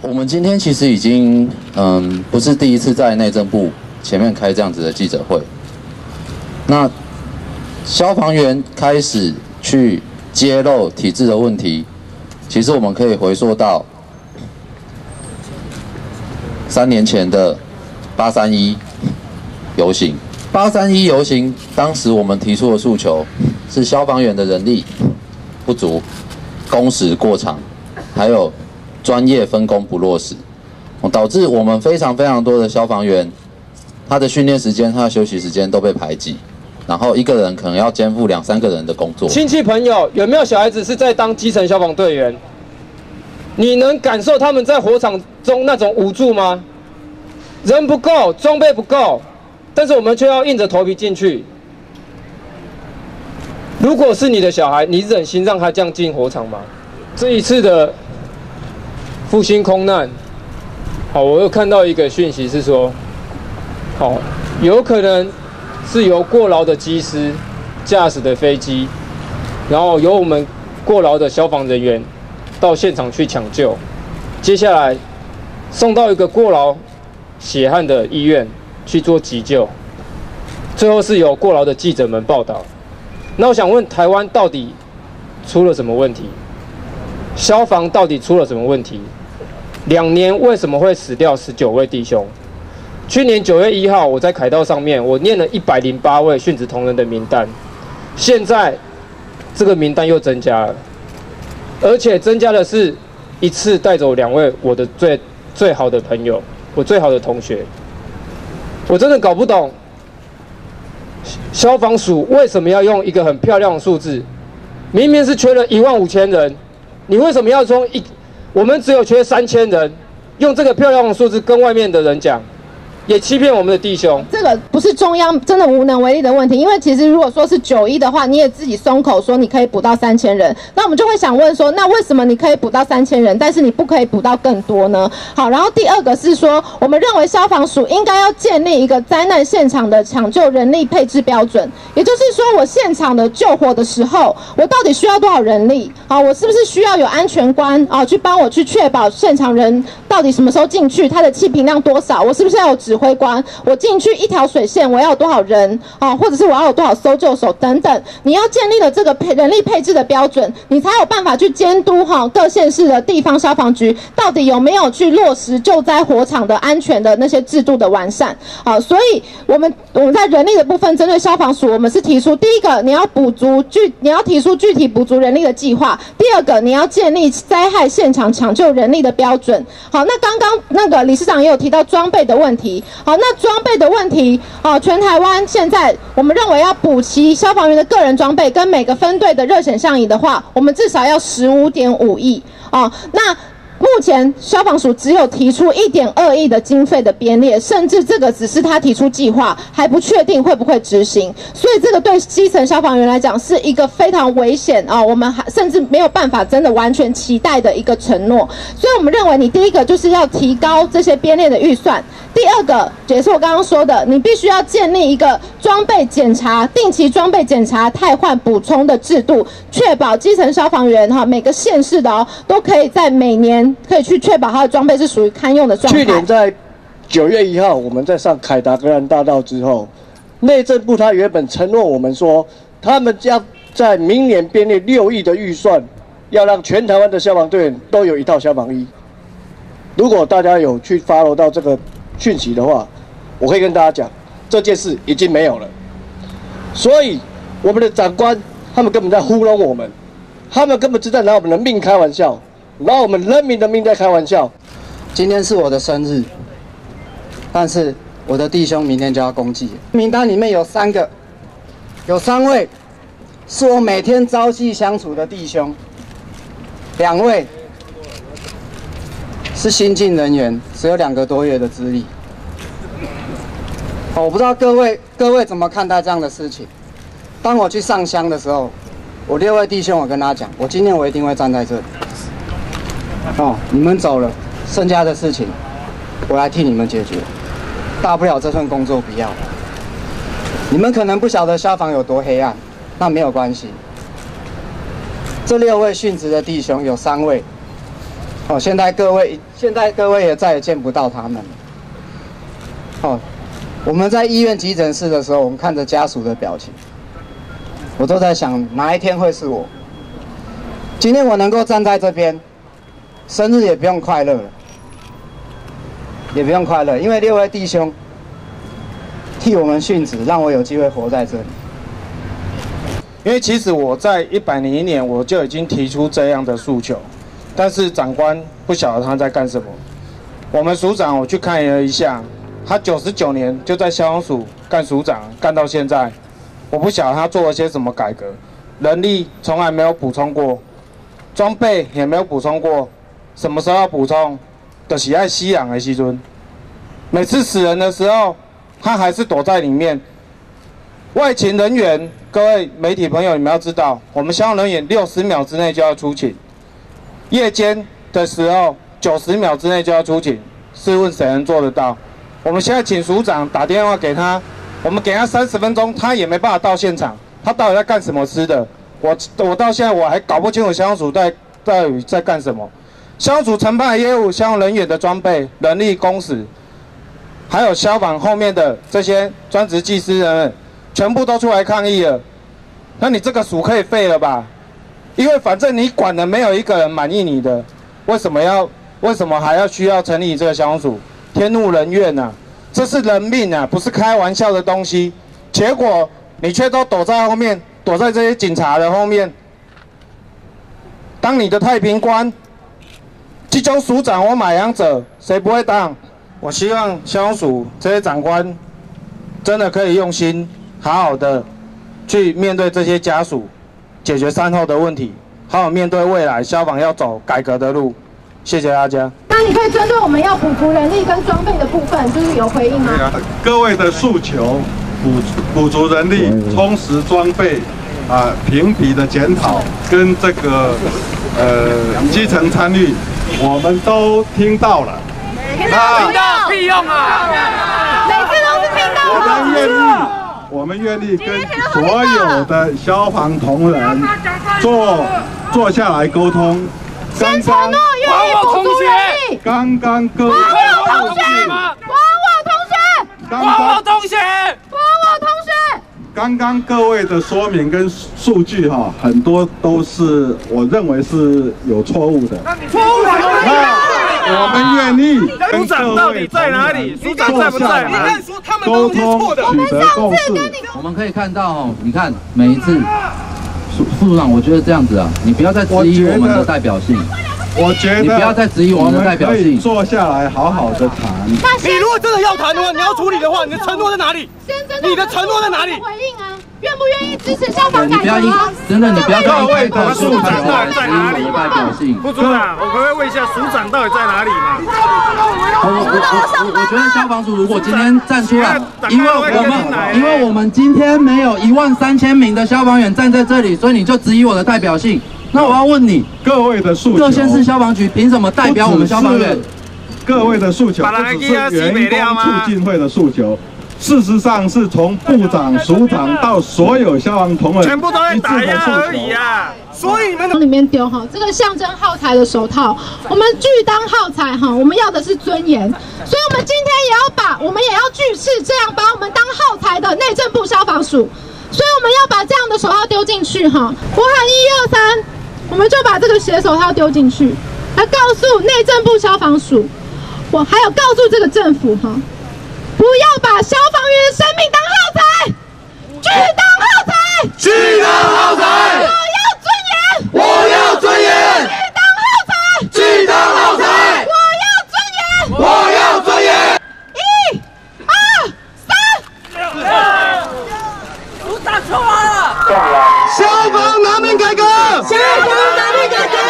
我们今天其实已经嗯不是第一次在内政部前面开这样子的记者会。那消防员开始去揭露体制的问题，其实我们可以回溯到三年前的八三一游行。八三一游行当时我们提出的诉求是消防员的人力不足、工时过长，还有。专业分工不落实，导致我们非常非常多的消防员，他的训练时间、他的休息时间都被排挤，然后一个人可能要肩负两三个人的工作。亲戚朋友有没有小孩子是在当基层消防队员？你能感受他们在火场中那种无助吗？人不够，装备不够，但是我们却要硬着头皮进去。如果是你的小孩，你忍心让他这样进火场吗？这一次的。复兴空难，好，我又看到一个讯息是说，好，有可能是由过劳的机师驾驶的飞机，然后由我们过劳的消防人员到现场去抢救，接下来送到一个过劳血汗的医院去做急救，最后是由过劳的记者们报道。那我想问，台湾到底出了什么问题？消防到底出了什么问题？两年为什么会死掉十九位弟兄？去年九月一号，我在凯道上面，我念了一百零八位殉职同仁的名单。现在这个名单又增加了，而且增加的是一次带走两位我的最最好的朋友，我最好的同学。我真的搞不懂，消防署为什么要用一个很漂亮的数字？明明是缺了一万五千人。你为什么要从一？我们只有缺三千人，用这个漂亮的数字跟外面的人讲。也欺骗我们的弟兄，这个不是中央真的无能为力的问题，因为其实如果说是九一的话，你也自己松口说你可以补到三千人，那我们就会想问说，那为什么你可以补到三千人，但是你不可以补到更多呢？好，然后第二个是说，我们认为消防署应该要建立一个灾难现场的抢救人力配置标准，也就是说，我现场的救火的时候，我到底需要多少人力？好，我是不是需要有安全官啊，去帮我去确保现场人到底什么时候进去，他的气瓶量多少？我是不是要有指指挥官，我进去一条水线，我要有多少人啊？或者是我要有多少搜救手等等？你要建立了这个配人力配置的标准，你才有办法去监督哈各县市的地方消防局到底有没有去落实救灾火场的安全的那些制度的完善。好，所以我们我们在人力的部分，针对消防署，我们是提出第一个，你要补足具，你要提出具体补足人力的计划；第二个，你要建立灾害现场抢救人力的标准。好，那刚刚那个理事长也有提到装备的问题。好，那装备的问题，啊，全台湾现在我们认为要补齐消防员的个人装备跟每个分队的热显相仪的话，我们至少要十五点五亿啊，那。目前消防署只有提出一点二亿的经费的编列，甚至这个只是他提出计划，还不确定会不会执行。所以这个对基层消防员来讲是一个非常危险啊，我们还甚至没有办法真的完全期待的一个承诺。所以我们认为，你第一个就是要提高这些编列的预算，第二个也是我刚刚说的，你必须要建立一个装备检查、定期装备检查、汰换补充的制度，确保基层消防员哈每个县市的哦都可以在每年。可以去确保他的装备是属于堪用的状态。去年在九月一号，我们在上凯达格兰大道之后，内政部他原本承诺我们说，他们将在明年编列六亿的预算，要让全台湾的消防队员都有一套消防衣。如果大家有去 follow 到这个讯息的话，我可以跟大家讲，这件事已经没有了。所以我们的长官他们根本在糊弄我们，他们根本是在拿我们的命开玩笑。拿我们人民的命在开玩笑。今天是我的生日，但是我的弟兄明天就要公祭。名单里面有三个，有三位是我每天朝夕相处的弟兄，两位是新进人员，只有两个多月的资历。我不知道各位各位怎么看待这样的事情。当我去上香的时候，我六位弟兄，我跟他讲，我今天我一定会站在这里。哦，你们走了，剩下的事情我来替你们解决。大不了这份工作不要。你们可能不晓得消防有多黑暗，那没有关系。这六位殉职的弟兄有三位，哦，现在各位现在各位也再也见不到他们了。哦，我们在医院急诊室的时候，我们看着家属的表情，我都在想哪一天会是我。今天我能够站在这边，生日也不用快乐了，也不用快乐，因为六位弟兄替我们殉职，让我有机会活在这里。因为其实我在一百零一年我就已经提出这样的诉求，但是长官不晓得他在干什么。我们署长我去看了一下，他九十九年就在消防署干署长，干到现在，我不晓得他做了些什么改革，人力从来没有补充过，装备也没有补充过，什么时候要补充？的喜爱吸氧的吸尊，每次死人的时候，他还是躲在里面。外勤人员，各位媒体朋友，你们要知道，我们消防人员六十秒之内就要出勤，夜间的时候九十秒之内就要出勤，试问谁能做得到？我们现在请署长打电话给他，我们给他三十分钟，他也没办法到现场，他到底在干什么吃的？我我到现在我还搞不清楚消防署在到底在干什么。消防承办业务、消防人员的装备、人力、工时，还有消防后面的这些专职技师人。全部都出来抗议了，那你这个署可以废了吧？因为反正你管的没有一个人满意你的，为什么要为什么还要需要成立这个消防署？天怒人怨呐，这是人命啊，不是开玩笑的东西。结果你却都躲在后面，躲在这些警察的后面，当你的太平官，这种署长我买养者，谁不会当？我希望消防署这些长官真的可以用心。好好的去面对这些家属，解决善后的问题，好好面对未来消防要走改革的路。谢谢大家。那你可以针对我们要补足人力跟装备的部分，就是有回应吗？各位的诉求，补补足人力、充实装备，啊，评比的检讨跟这个呃基层参与，我们都听到了。听到屁用啊！每次都是听到。我们愿意。我们愿意跟所有的消防同仁坐坐下来沟通。先承诺愿意补足人力。刚刚各位同学，还我同学，还我同学，还我同学。刚刚各位的说明跟数据哈，很多都是我认为是有错误的。那你错误在哪我们愿意署长到底在哪里？署长在不在？你看说他们都是错的。取得共识。我们可以看到哦，你看每一次，副副署长，我觉得这样子啊，你不要再质疑我们的代表性。我觉得你不要再质疑我们的代表性。坐下来好好的谈。你如果真的要谈的话，你要处理的话，你的承诺在哪里？你的承诺在哪里？回应啊。愿不愿意支持消防改革？真的，你不要各位的署长到底在哪里嘛？副组长，我可不可以问一下署长到底在哪里嘛？我我我我觉得消防署如果今天站出来，因为我们因为我们今天没有一万三千名的消防员站在这里，所以你就质疑我的代表性。那我要问你，各位的诉求，各县市消防局凭什么代表我们消防员？各位的诉求不只是员工促进会的诉求。事实上，是从部长、署长到所有消防同仁，全部都在打压而已啊！所以你们往里面丢哈，这个象征耗材的手套，我们拒当耗材哈，我们要的是尊严，所以我们今天也要把，我们也要拒斥这样把我们当耗材的内政部消防署，所以我们要把这样的手套丢进去哈。我喊一二三，我们就把这个血手套丢进去，来告诉内政部消防署，我还有告诉这个政府哈。不要把消防员的生命当耗材，巨当耗材，巨当耗材。我要尊严，我要尊严。拒当耗材，拒当耗材。我要尊严，我要尊严。一、二、三。都打错了。消防难民改革，消防难民改革，